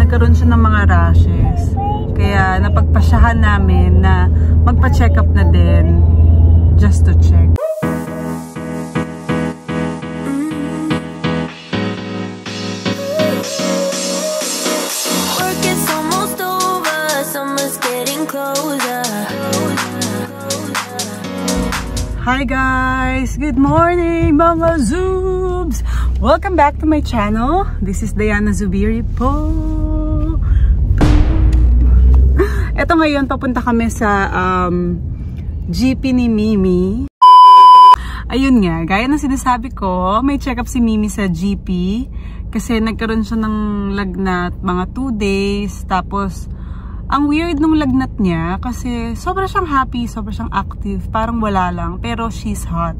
nagkaroon siya ng mga rashes. Kaya napagpasyahan namin na magpa-check up na din just to check. Hi guys! Good morning mga Zoobs! Welcome back to my channel. This is Diana Zubiri po. Ito ngayon, papunta kami sa um, GP ni Mimi. Ayun nga, gaya ng sinasabi ko, may check-up si Mimi sa GP kasi nagkaroon siya ng lagnat mga 2 days. Tapos, ang weird nung lagnat niya kasi sobra siyang happy, sobra siyang active, parang wala lang, pero she's hot.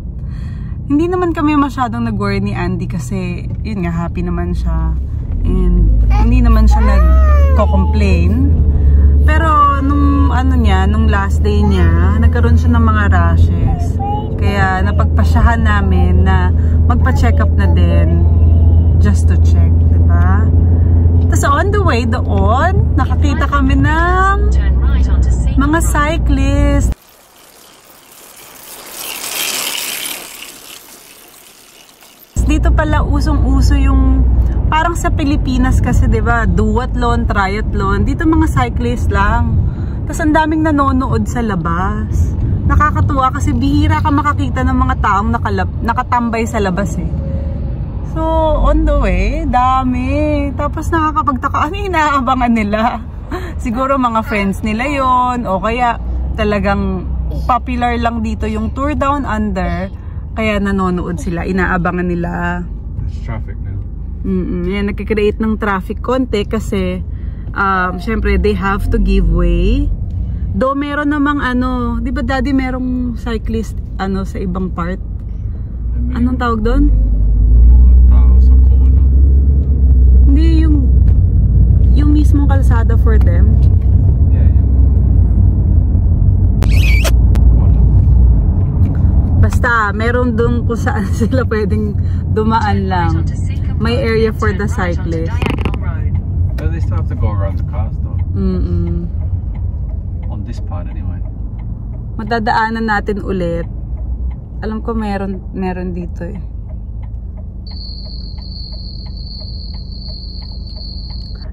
Hindi naman kami masyadong nag-worry ni Andy kasi yun nga, happy naman siya. And hindi naman siya nagko-complain. Pero nung ano niya, nung last day niya, nagkaroon siya ng mga rashes. Kaya napagpasyahan namin na magpa-check up na din just to check, 'di ba? Tapos on the way doon, nakakita kami ng mga cyclist. Dito pala usong-uso yung parang sa Pilipinas kasi 'di ba, duathlon, triathlon, dito mga cyclist lang. Tapos ang daming nanonood sa labas. Nakakatuwa kasi bihira ka makakita ng mga taong nakalab, nakatambay sa labas eh. So, on the way, dami. Tapos nakakapagtaka, ano inaabangan nila? Siguro mga friends nila yon o kaya talagang popular lang dito yung Tour Down Under. Kaya nanonood sila, inaabangan nila. Traffic. Mm -mm, yan, nagkikreate ng traffic konti kasi um, syempre they have to give way. Do meron namang ano, di ba daddy merong cyclist ano sa ibang part? Anong tawag doon? Tao sa corner. Hindi yung yung mismong kalsada for them. Yeah, yeah. Corner. Basta meron doon kung saan sila pwedeng dumaan lang. May area for the cyclist. But they still have to go around the cars though. Mm On this part anyway. Madadaanan natin ulit. Alam ko meron meron dito eh.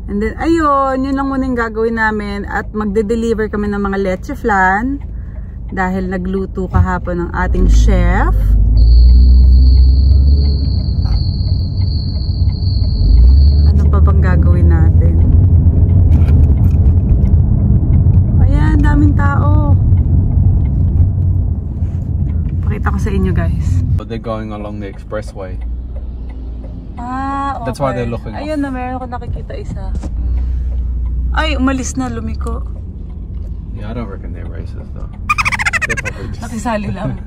And then, ayun, yun lang muna yung gagawin namin at magde-deliver kami ng mga leche flan dahil nagluto kahapon ng ating chef. Ano pa bang gagawin natin? Ayan, daming tao. Pakita ko sa inyo guys. But they're going along the expressway. Ah, okay. That's why they're looking off. Ayun na, meron ko nakikita isa. Ay, umalis na, lumiko. Yeah, I don't reckon they're racist though. They're probably just. Nakisali lang.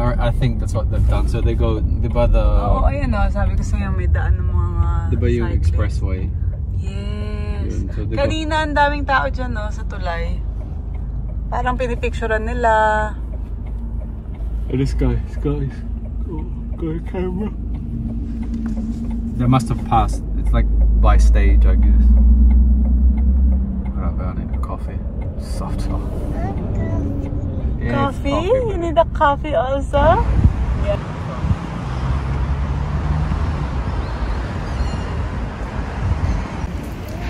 I, think that's what they've done. So they go they by the Oo, ayun o. Sabi ko sa'yo, may daan ng mga they by yung cyclists. expressway. Yes. Yun, so Kanina, ang daming tao dyan, no, sa tulay. Parang pinipicturean nila. Oh, this guy, this guy's got, got a camera. They must have passed. It's like by stage, I guess. Right, I need a coffee. Soft soft. Yeah, it's Coffee? You need a coffee also? Yeah.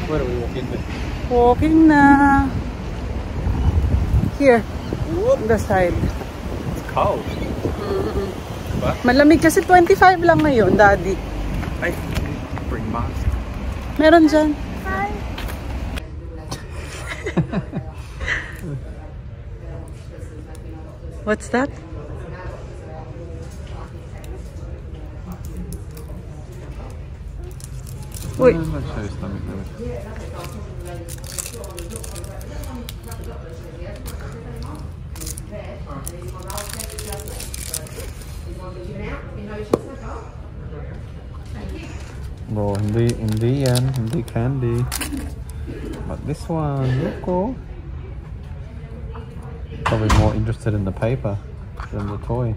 Where do we walk in? Walking na. Here. On the side. It's cold. Malamig kasi 25 lang ngayon, daddy. Hey, bring mask. Meron dyan. What's that? Uy, Bro, hindi, hindi yan. Hindi candy. But this one, look oh. Probably more interested in the paper than the toy.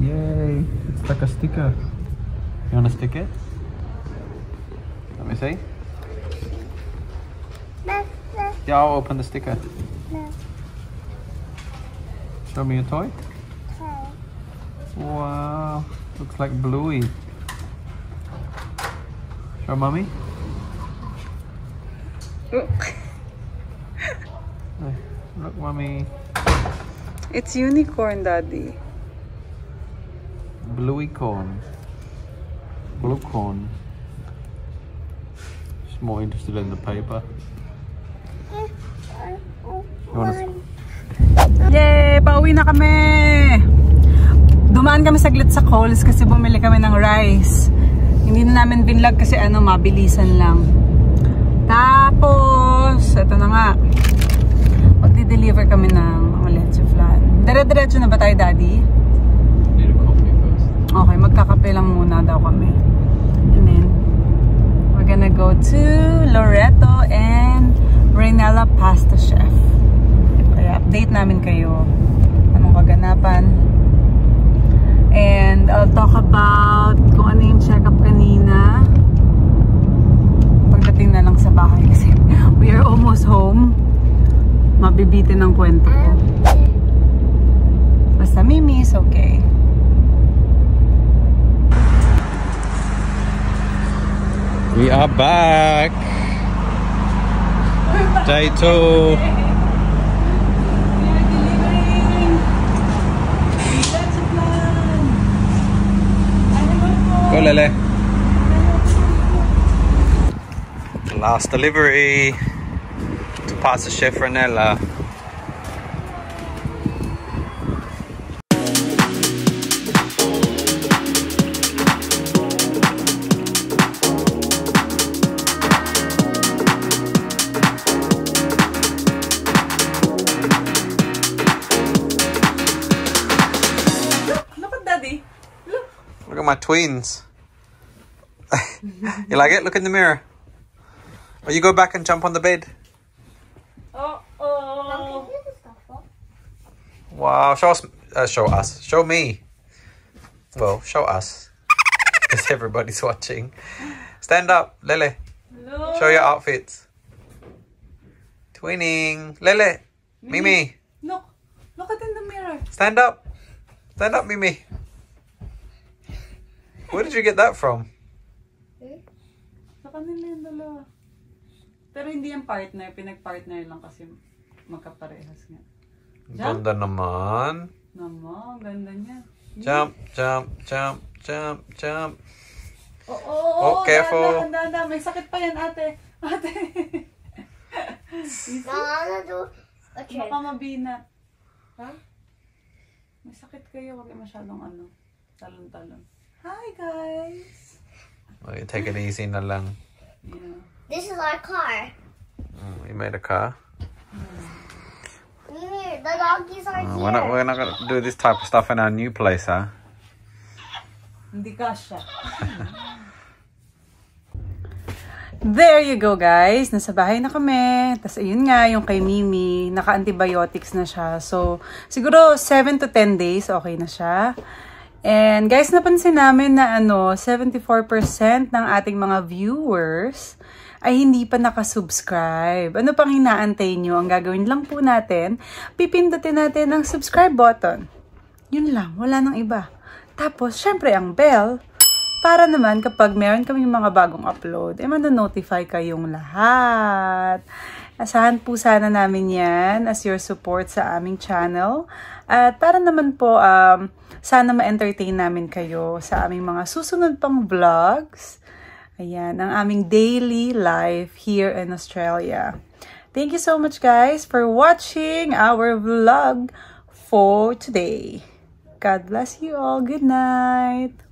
Yay! It's like a sticker. You want to stick it? Let me see. Yeah, I'll open the sticker. Show me your toy. Wow, looks like Bluey. Show mommy. Look, mommy. It's unicorn, daddy. Bluey corn. Blue corn. She's more interested in the paper. You wanna Yay! Pauwi na kami! Dumaan kami saglit sa Coles kasi bumili kami ng rice. Hindi na namin binlog kasi ano, mabilisan lang. Tapos, eto na nga. Magdi-deliver kami ng mga leche flan. Dire-diretso na ba tayo, Daddy? Need a coffee first. Okay, magkakape lang muna daw kami. And then, we're gonna go to Loreto and Reynella Pasta Chef. Kaya update namin kayo anong kaganapan. And I'll talk about kung ano yung check-up kanina. Pagdating na lang sa bahay kasi we are almost home. Mabibitin ang kwento ko. Basta Mimi is okay. We are back! Day 2! Lele. Last delivery to Pasta Chef Ranella. Look at daddy. Look. Look at my twins. you like it? Look in the mirror. Or you go back and jump on the bed. Oh, oh. Wow, show us, uh, show us, show me. Well, show us. Because everybody's watching. Stand up, Lele. Look. Show your outfits. Twinning. Lele. Mimi. Look. Look at in the mirror. Stand up. Stand up, Mimi. Where did you get that from? Kanila yung dalawa. Pero hindi yung partner. Pinag-partner lang kasi magkaparehas nga. Jump. Ganda naman. Naman, ganda niya. Jump, jump, jump, jump, jump. Oo, oh, oh, Oh, careful. Dahan, dahan, dahan. May sakit pa yan, ate. Ate. Wanna do trick. Baka mabina. Ha? May sakit kayo. Huwag masyadong ano. Talon-talon. Hi, guys. You take it easy na lang. Yeah. This is our car. Oh, you made a car. Mimi, the donkeys are Uh, here. we're not we're not gonna do this type of stuff in our new place, huh? Hindi. There you go, guys. Nasa bahay na kami. Tapos, ayun nga, yung kay Mimi, naka-antibiotics na siya. So, siguro 7 to 10 days, okay na siya. And, guys, napansin namin na ano, 74% ng ating mga viewers ay hindi pa nakasubscribe. Ano pang hinaantay nyo? Ang gagawin lang po natin, pipindutin natin ang subscribe button. Yun lang, wala nang iba. Tapos, syempre, ang bell, para naman kapag meron kami mga bagong upload, eh notify kayong lahat. Asahan po sana namin yan as your support sa aming channel. At para naman po, um, sana ma-entertain namin kayo sa aming mga susunod pang vlogs. Ayan, ang aming daily life here in Australia. Thank you so much guys for watching our vlog for today. God bless you all. Good night.